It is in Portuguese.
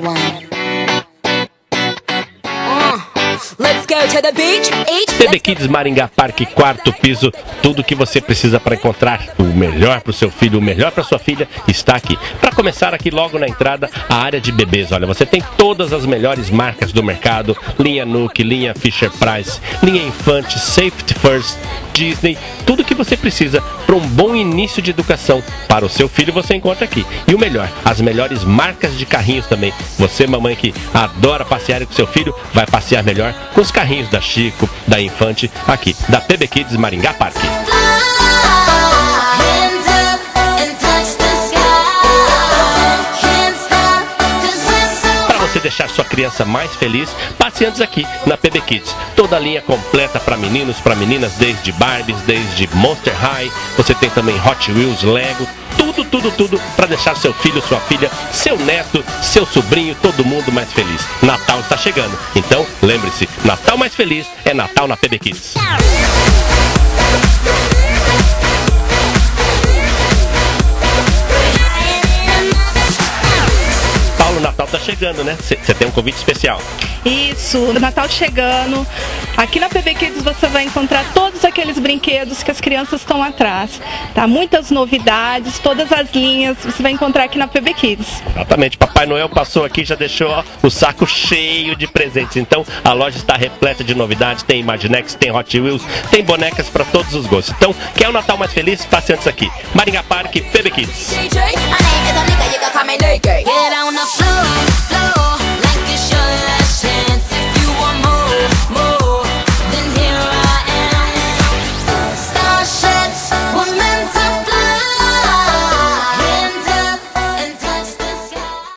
one. TB Kids Maringá Parque, quarto piso, tudo que você precisa para encontrar o melhor para o seu filho, o melhor para sua filha está aqui. Para começar aqui logo na entrada, a área de bebês. Olha, você tem todas as melhores marcas do mercado, linha Nuke, linha Fisher Price, linha Infante, Safety First, Disney, tudo que você precisa para um bom início de educação para o seu filho você encontra aqui. E o melhor, as melhores marcas de carrinhos também. Você, mamãe que adora passear com seu filho, vai passear melhor com os carrinhos da Chico, da Infante, aqui da PB Kids Maringá Parque. Para você deixar sua criança mais feliz, passe antes aqui na PB Kids. Toda a linha completa para meninos, para meninas, desde Barbies, desde Monster High. Você tem também Hot Wheels, Lego, tudo, tudo, tudo para deixar seu filho, sua filha, seu neto, seu sobrinho, todo mundo mais feliz. Natal está chegando. Então, lembre-se, Natal mais feliz é Natal na PB Kids. Natal tá chegando, né? Você tem um convite especial. Isso, o Natal chegando. Aqui na PB Kids você vai encontrar todos aqueles brinquedos que as crianças estão atrás. Tá? Muitas novidades, todas as linhas você vai encontrar aqui na PB Kids. Exatamente. Papai Noel passou aqui e já deixou ó, o saco cheio de presentes. Então a loja está repleta de novidades. Tem Imaginex, tem Hot Wheels, tem bonecas para todos os gostos. Então, quer o Natal mais feliz? Passe antes aqui. Maringá Parque, PB Kids. DJ,